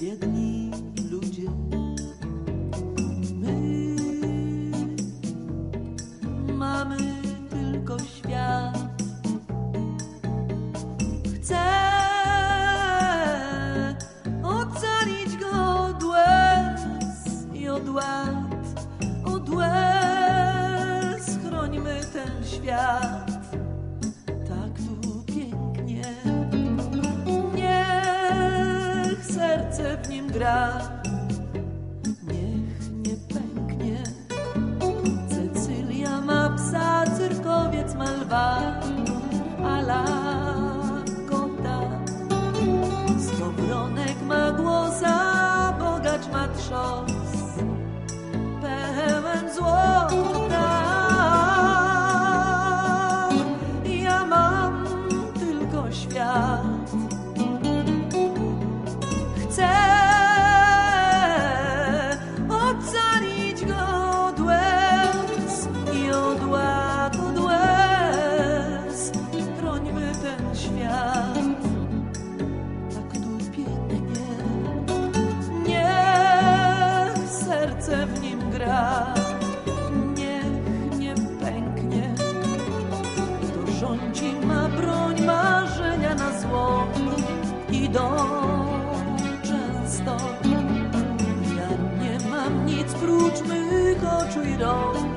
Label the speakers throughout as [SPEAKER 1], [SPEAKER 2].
[SPEAKER 1] biedni ludzie. My mamy tylko świat. Chcę ocalić go od łez i od łat, od łez chrońmy ten świat. Gra. Niech nie pęknie. Cecylia ma psa, cyrkowiec ma lwa, ala kota. Skowronek ma głosa, bogacz ma trzos, serce w nim gra, niech nie pęknie. Kto rządzi ma broń marzenia na zło idą często. Ja nie mam nic prócz mych oczu i rąk,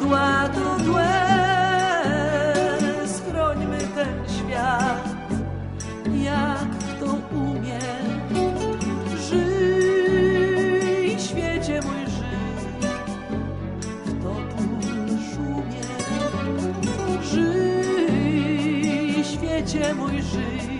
[SPEAKER 1] i od ład od łez. Chrońmy ten świat, jak to umie. Żyj, świecie mój, żyj, w topól szumie. Żyj, świecie mój, żyj.